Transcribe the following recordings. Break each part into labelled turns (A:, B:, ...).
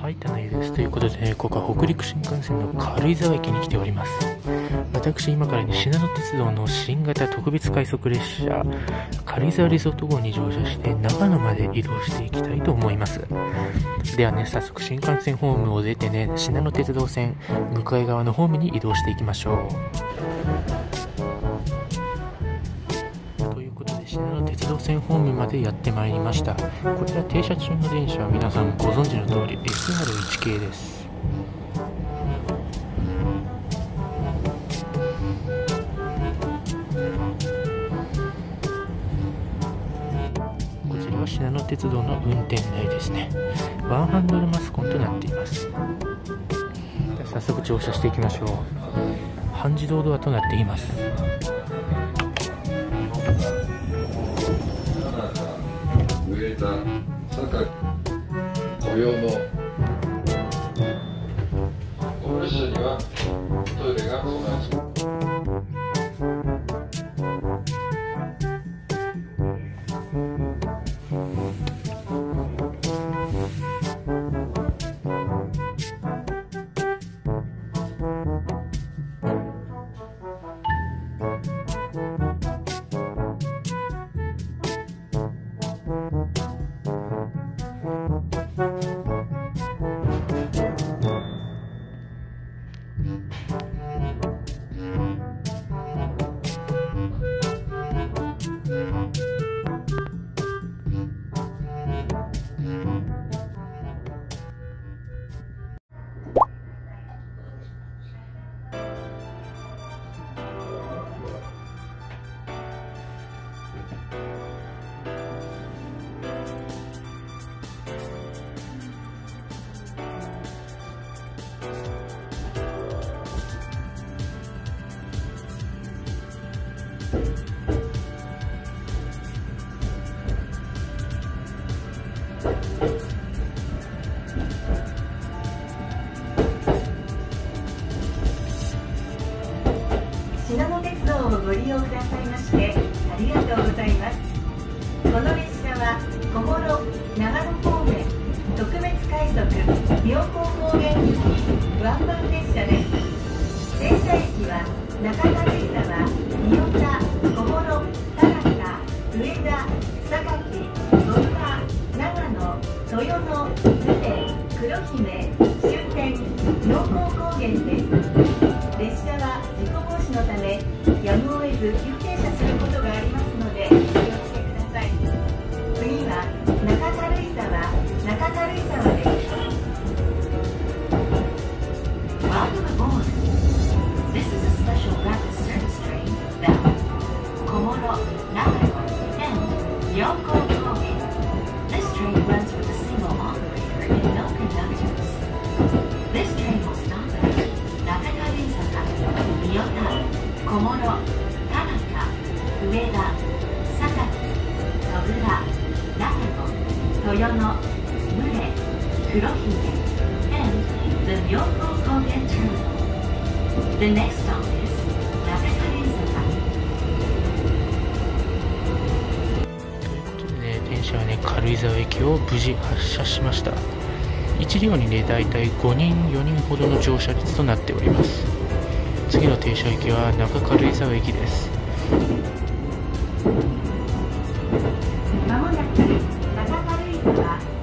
A: はい、棚井です。ということでね、ここは北陸新幹線の軽井沢駅に来ております。私、今からね、信濃鉄道の新型特別快速列車、軽井沢リゾート号に乗車して、長野まで移動していきたいと思います。ではね、早速新幹線ホームを出てね、信濃鉄道線、向かい側のホームに移動していきましょう。道線ホームまでやってまいりました。こちら停車中の電車は皆さんご存知の通り SR1 系です。こちらは信濃鉄道の運転台ですね。ワンハンドルマスコンとなっています。早速乗車していきましょう。半自動ドアとなっています。
B: たなんか雇用の部黒姫終点妙高高原です。列車は事故防止のためやむを得ず急停車田中
C: 上田榊戸村大子豊野宗黒姫 the 妙高原 terminalThe next stop
A: は、軽井沢駅を無事発車しました。1両に大体5人4人ほどの乗車率となっております。次の停車駅は中軽井沢駅です。
B: まもなく中軽井沢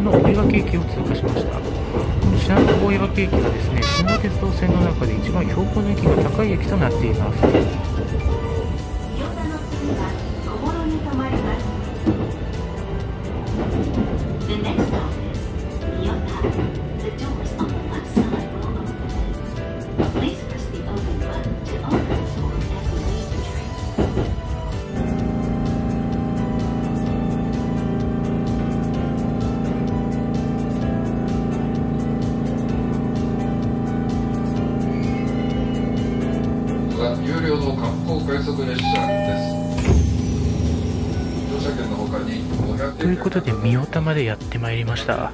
B: 品の大岩ケーを通過しました。この品川大岩ケーはですね新和鉄道線の中で一番標高の駅が高い駅となっています。
C: ま
A: で
B: やってまいりました。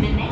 C: minute.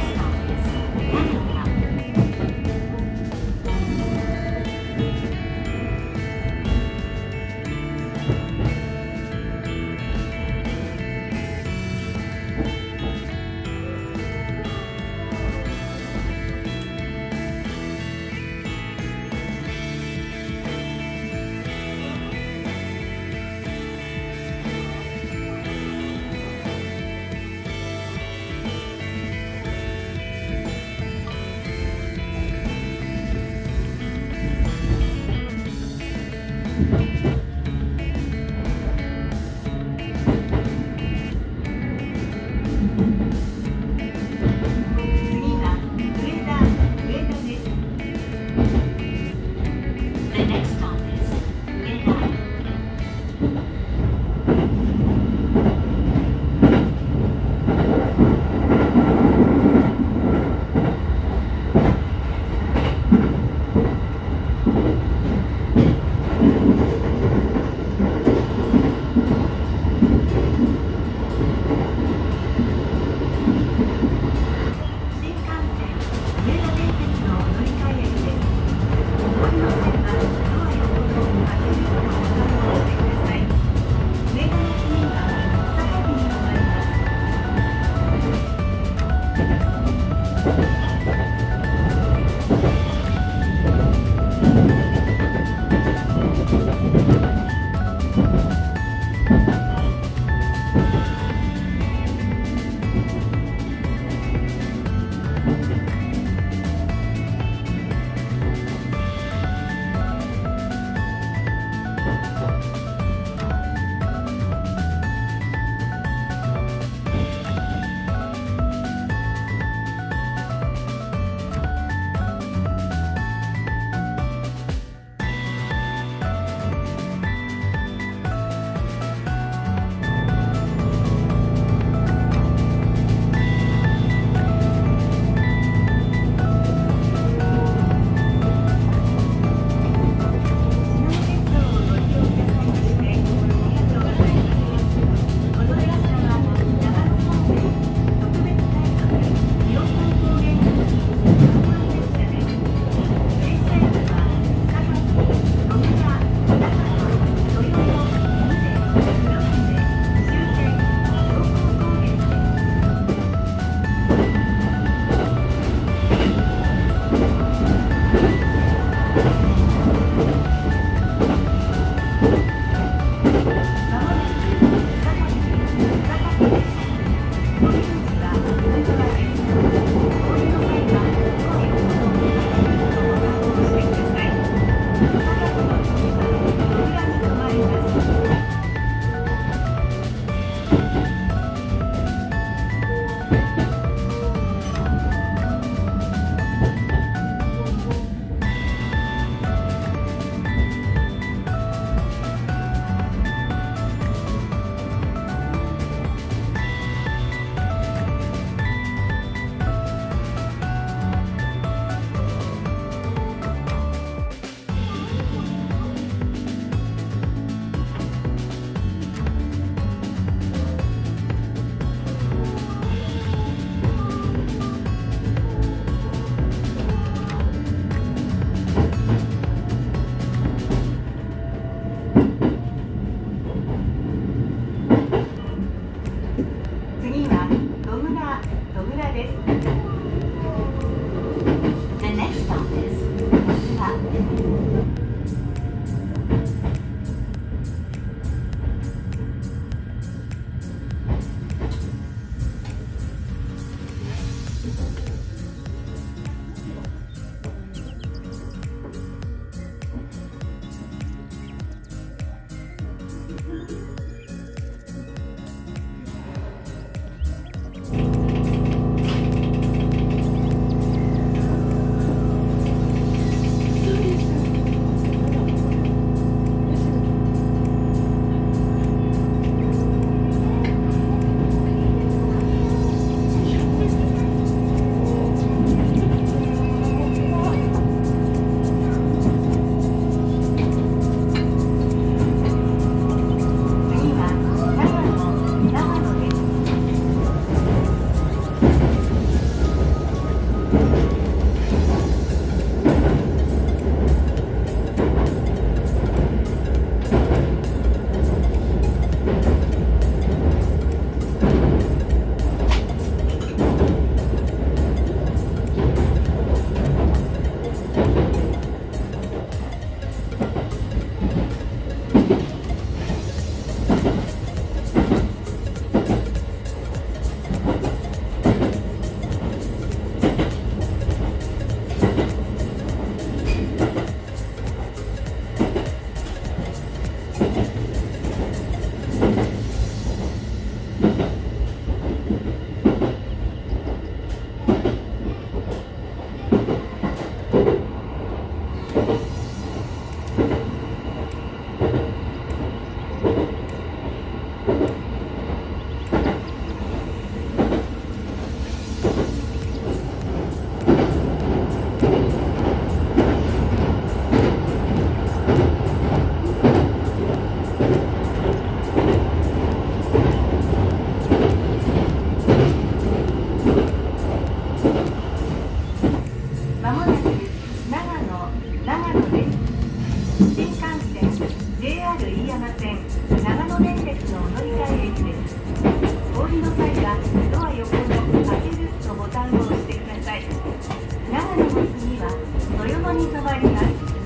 C: 豊野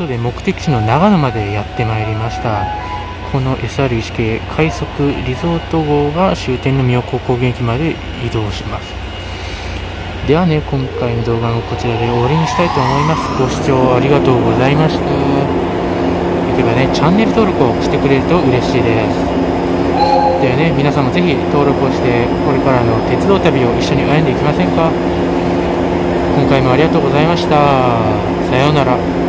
A: ことで目的地の長野までやってまいりました。この SR 石系快速リゾート号が終点の妙高高原駅まで移動します。ではね今回の動画もこちらで終わりにしたいと思います。ご視聴ありがとうございました。ではねチャンネル登録をしてくれると嬉しいです。ではね皆さんもぜひ登録をしてこれからの鉄道旅を一緒に歩んでいきませんか。今回もありがとうございました。さようなら。